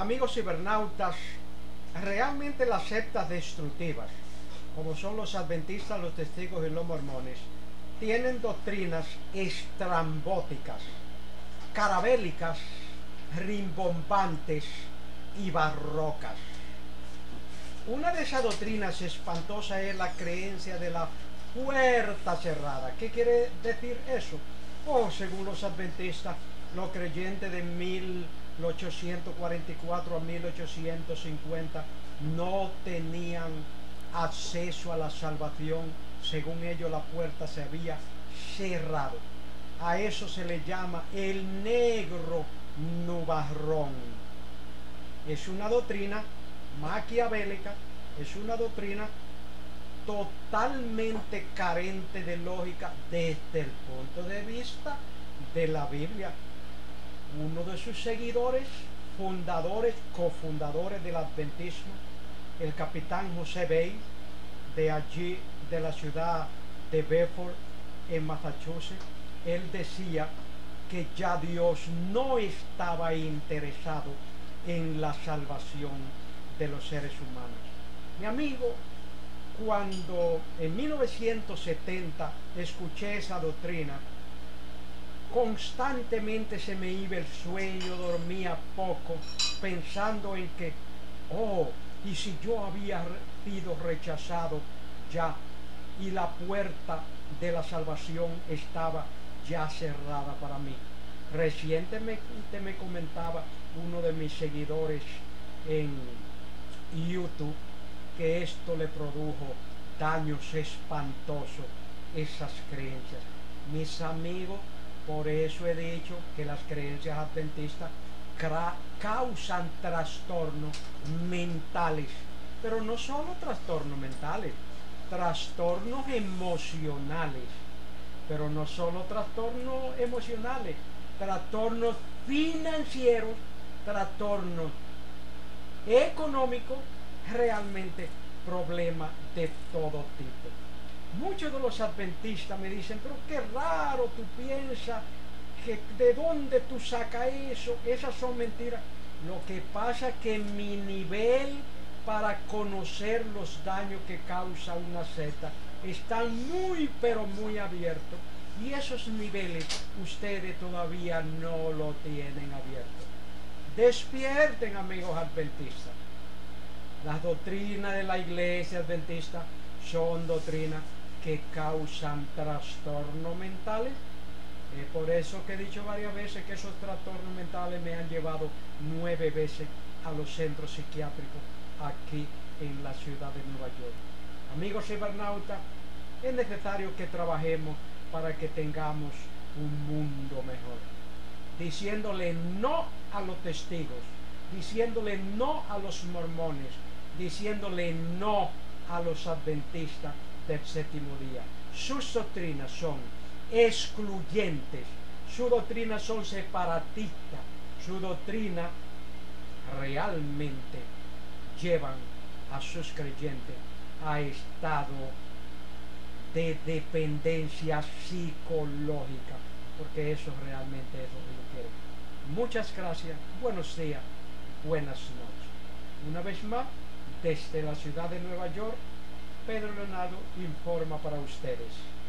amigos cibernautas, realmente las sectas destructivas, como son los adventistas, los testigos y los mormones, tienen doctrinas estrambóticas, carabélicas, rimbombantes y barrocas. Una de esas doctrinas espantosas es la creencia de la puerta cerrada. ¿Qué quiere decir eso? Oh, según los adventistas, los creyentes de 1844 a 1850 no tenían acceso a la salvación. Según ellos, la puerta se había cerrado. A eso se le llama el negro nubarrón. Es una doctrina maquiavélica, es una doctrina totalmente carente de lógica desde el punto de vista de la Biblia. Uno de sus seguidores, fundadores, cofundadores del adventismo, el capitán José Bay, de allí, de la ciudad de Bedford, en Massachusetts, él decía que ya Dios no estaba interesado en la salvación de los seres humanos. Mi amigo, cuando en 1970 escuché esa doctrina, constantemente se me iba el sueño, dormía poco, pensando en que, oh, y si yo había sido rechazado ya y la puerta de la salvación estaba ya cerrada para mí. Recientemente me comentaba uno de mis seguidores en YouTube que esto le produjo daños espantosos, esas creencias. Mis amigos, por eso he dicho que las creencias adventistas causan trastornos mentales, pero no solo trastornos mentales, trastornos emocionales, pero no solo trastornos emocionales, trastornos financieros, trastornos económicos, realmente problemas de todo tipo. Muchos de los adventistas me dicen, pero qué raro tú piensas que de dónde tú sacas eso, esas son mentiras. Lo que pasa es que mi nivel para conocer los daños que causa una seta están muy pero muy abiertos y esos niveles ustedes todavía no lo tienen abierto. Despierten amigos adventistas. Las doctrinas de la iglesia adventista son doctrinas que causan trastornos mentales. Es por eso que he dicho varias veces que esos trastornos mentales me han llevado nueve veces a los centros psiquiátricos aquí en la ciudad de Nueva York. Amigos cibernautas, es necesario que trabajemos para que tengamos un mundo mejor. Diciéndole no a los testigos, diciéndole no a los mormones, diciéndole no a los adventistas del séptimo día. Sus doctrinas son excluyentes, sus doctrinas son separatistas, su doctrina realmente llevan a sus creyentes a estado de dependencia psicológica, porque eso realmente es lo que yo quiero. Muchas gracias, buenos días, buenas noches. Una vez más, desde la ciudad de Nueva York, Pedro Leonardo informa para ustedes.